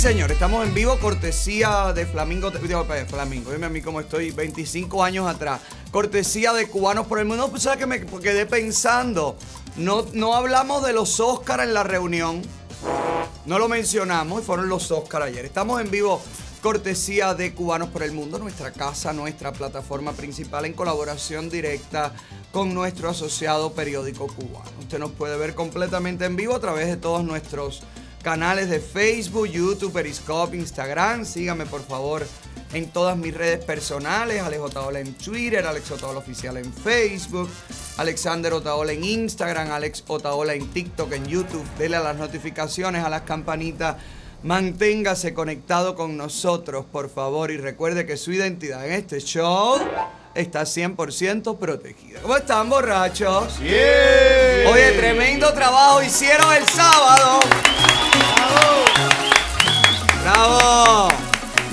señor, estamos en vivo, cortesía de Flamingo. Digo, pues, dime a mí cómo estoy 25 años atrás. Cortesía de Cubanos por el Mundo. Pues, ¿sabes que me quedé pensando? No, no hablamos de los Oscars en la reunión. No lo mencionamos y fueron los Oscars ayer. Estamos en vivo, cortesía de Cubanos por el Mundo, nuestra casa, nuestra plataforma principal en colaboración directa con nuestro asociado periódico cubano. Usted nos puede ver completamente en vivo a través de todos nuestros canales de Facebook, YouTube, Periscope, Instagram. Sígame por favor en todas mis redes personales, Alex Otaola en Twitter, Alex Otaola Oficial en Facebook, Alexander Otaola en Instagram, Alex Otaola en TikTok, en YouTube. Dele a las notificaciones, a las campanitas. Manténgase conectado con nosotros, por favor, y recuerde que su identidad en este show está 100% protegida. ¿Cómo están, borrachos? Bien. Oye, tremendo trabajo hicieron el sábado. ¡Bravo!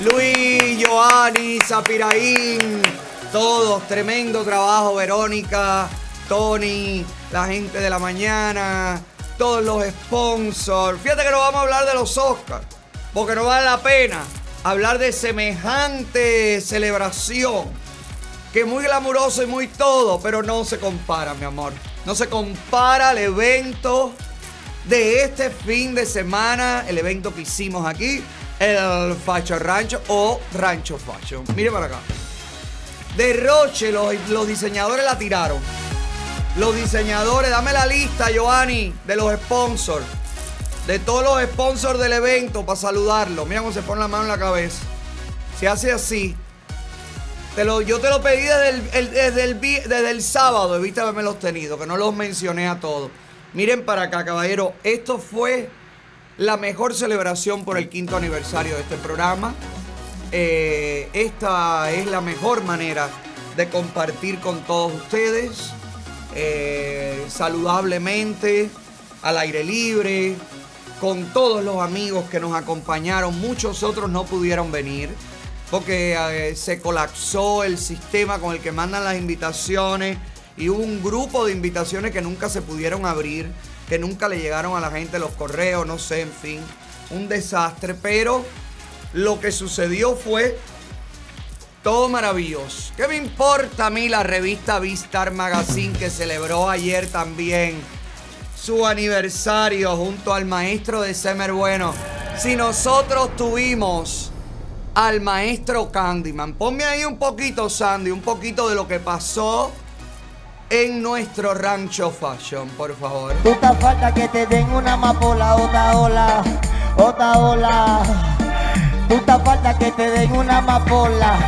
Luis, Joanny, Zapiraín, todos, tremendo trabajo, Verónica, Tony, la gente de la mañana, todos los sponsors. Fíjate que no vamos a hablar de los Oscars, porque no vale la pena hablar de semejante celebración, que muy glamuroso y muy todo, pero no se compara, mi amor. No se compara al evento de este fin de semana, el evento que hicimos aquí, el Facho Rancho o Rancho Facho. Mire para acá. Derroche, los, los diseñadores la tiraron. Los diseñadores, dame la lista, Giovanni, de los sponsors. De todos los sponsors del evento para saludarlos. Mira cómo se pone la mano en la cabeza. Se hace así. Te lo, yo te lo pedí desde el, desde el, desde el sábado, debiste haberme los tenido, que no los mencioné a todos. Miren para acá, caballero. Esto fue la mejor celebración por el quinto aniversario de este programa. Eh, esta es la mejor manera de compartir con todos ustedes, eh, saludablemente, al aire libre, con todos los amigos que nos acompañaron. Muchos otros no pudieron venir porque eh, se colapsó el sistema con el que mandan las invitaciones y hubo un grupo de invitaciones que nunca se pudieron abrir, que nunca le llegaron a la gente los correos, no sé, en fin, un desastre, pero lo que sucedió fue todo maravilloso. ¿Qué me importa a mí la revista Vistar Magazine que celebró ayer también su aniversario junto al maestro de Semer Bueno? Si nosotros tuvimos al maestro Candyman, ponme ahí un poquito, Sandy, un poquito de lo que pasó en nuestro rancho fashion, por favor. Te falta que te den una amapola, otra ola, otra ola. Te falta que te den una amapola.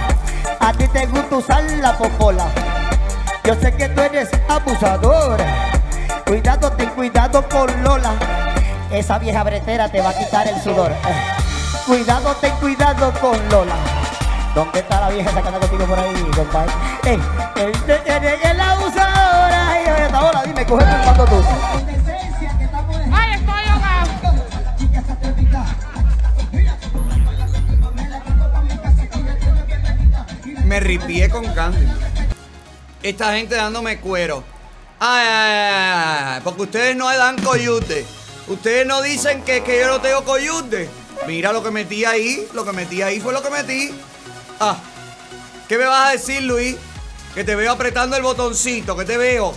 A ti te gusta usar la popola. Yo sé que tú eres abusador. Cuidado, ten cuidado con Lola. Esa vieja bretera te va a quitar el sudor. Eh, Cuidado, ten cuidado con Lola. ¿Dónde está la vieja sacando contigo por ahí, compadre? Eh, él eres Me ripié con Candy. Esta gente dándome cuero. Ay, ay, ay, porque ustedes no dan coyute. Ustedes no dicen que, que yo no tengo coyute. Mira lo que metí ahí. Lo que metí ahí fue lo que metí. Ah. ¿Qué me vas a decir, Luis? Que te veo apretando el botoncito, que te veo.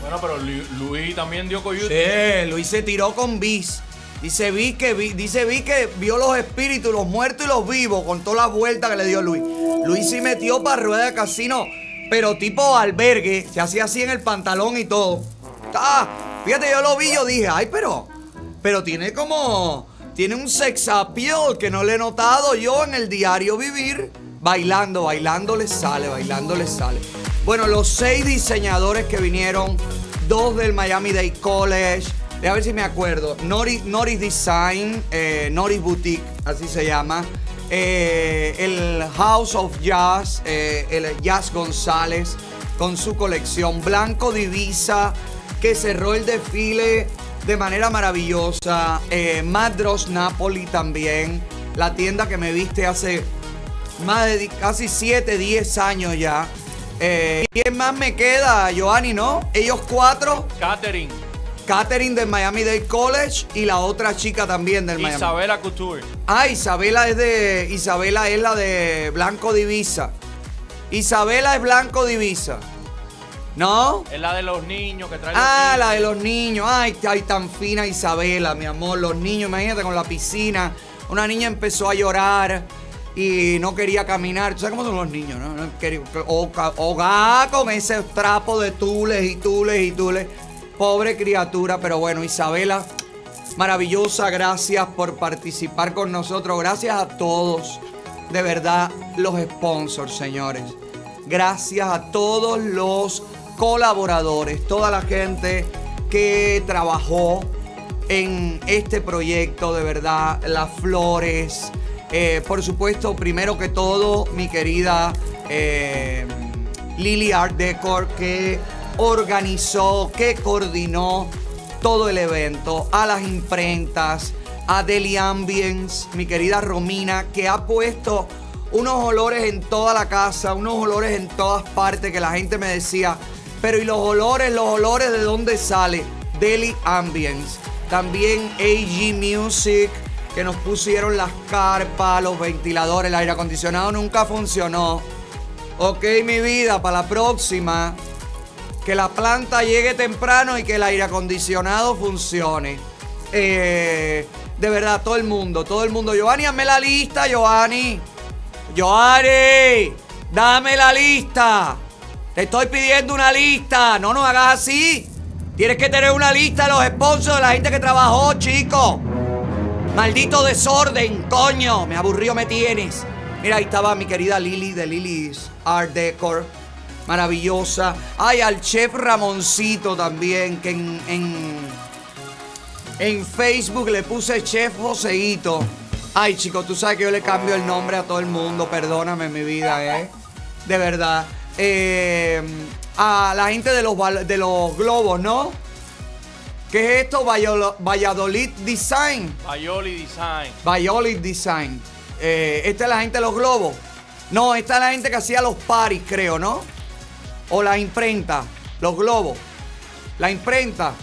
Bueno, pero Lu- Luis también dio coyute. Sí, Luis se tiró con bis. Dice vi que vi- dice vi que vio los espíritus, los muertos y los vivos con toda la vuelta que le dio Luis. Luis se metió para rueda de casino, pero tipo albergue, se hacía así en el pantalón y todo. Ah, fíjate, yo lo vi, yo dije, ay, pero, pero tiene como, tiene un sex appeal que no le he notado yo en el diario vivir. Bailando, bailando le sale, bailando le sale. Bueno, los seis diseñadores que vinieron, dos del Miami Dade College, a ver si me acuerdo, Noris, Noris Design, eh, Boutique, así se llama, eh, el House of Jazz, eh, el Jazz González, con su colección Blanco Divisa, que cerró el desfile de manera maravillosa, eh, Madros Napoli también, la tienda que me viste hace más de casi 7, 10 años ya. ¿Quién más me queda, Giovanni, no? Ellos cuatro. Catherine. Catherine del Miami Dade College y la otra chica también del Miami. Isabela Couture. Ah, Isabela es de. Isabela es la de Blanco Divisa. Isabela es Blanco Divisa. ¿No? Es la de los niños que trae Ah, la de los niños. Ay, ay, tan fina Isabela, mi amor. Los niños, imagínate con la piscina. Una niña empezó a llorar y no quería caminar. ¿Tú sabes cómo son los niños, no? No quería- O, o con ese trapo de tules y tules y tules. Pobre criatura, pero bueno, Isabela, maravillosa. Gracias por participar con nosotros. Gracias a todos. De verdad, los sponsors, señores. Gracias a todos los colaboradores, toda la gente que trabajó en este proyecto, de verdad, las flores. Eh, por supuesto, primero que todo, mi querida eh, Lily Art Decor, que organizó, que coordinó todo el evento, a las imprentas, a Deli Ambience, mi querida Romina, que ha puesto unos olores en toda la casa, unos olores en todas partes, que la gente me decía, pero ¿y los olores, los olores de dónde sale? Deli Ambience. También AG Music, que nos pusieron las carpas, los ventiladores, el aire acondicionado nunca funcionó. Ok, mi vida, para la próxima, que la planta llegue temprano y que el aire acondicionado funcione. Eh, de verdad, todo el mundo, todo el mundo. Giovanni, hazme la lista, Giovanni. Giovanni, dame la lista. Te estoy pidiendo una lista. No nos hagas así. Tienes que tener una lista de los sponsors de la gente que trabajó, chico. Maldito desorden, coño. Me aburrió, me tienes. Mira, ahí estaba mi querida Lili de Lily's Art Decor. Maravillosa. Ay, al chef Ramoncito también, que en, en, en Facebook le puse chef Joseito. Ay, chico, tú sabes que yo le cambio el nombre a todo el mundo. Perdóname mi vida, ¿eh? De verdad. Eh, a la gente de los, de los globos, ¿no? ¿Qué es esto? Valladolid Valladolid Design. Bayoli Design. Valladolid Design. Eh, esta es la gente de los globos. No, esta es la gente que hacía los paris, creo, ¿no? O la imprenta, los globos. La imprenta.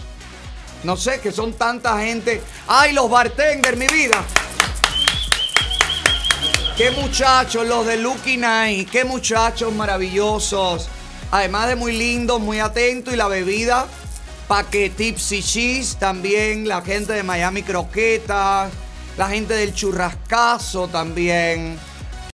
No sé, que son tanta gente. ¡Ay, los bartenders, mi vida! ¡Qué muchachos, los de Lucky Night! ¡Qué muchachos maravillosos! Además de muy lindos, muy atentos. Y la bebida, pa' que Tipsy Cheese también. La gente de Miami Croquetas. La gente del churrascazo también.